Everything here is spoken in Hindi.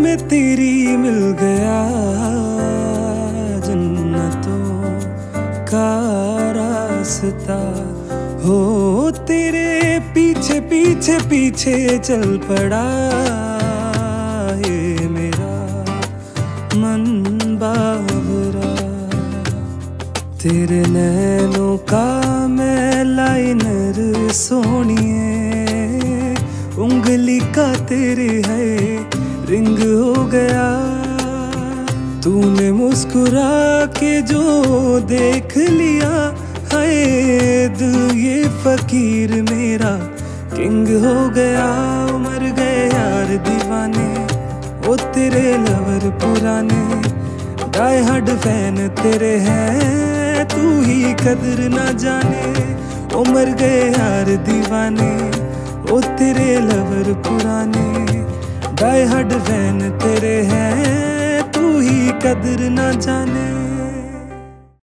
में तेरी मिल गया जन्नतों का रास्ता। हो तेरे पीछे पीछे पीछे चल पड़ा ये मेरा मन बाबरा तेरे नैनों का मैं लाइनर सोनिए, उंगली का तेरे है रिंग हो गया। तूने मुस्कुरा के जो देख लिया है ये फकीर मेरा। किंग हो गया, मर गए यार दीवाने ओ तेरे लवर पुराने। डाई हड फ़ैन तेरे हैं, तू ही कदर ना जाने। ओ मर गए यार दीवाने ओ तेरे लवर पुराने। डाई हड वैन तेरे हैं तू ही कदर ना जाने।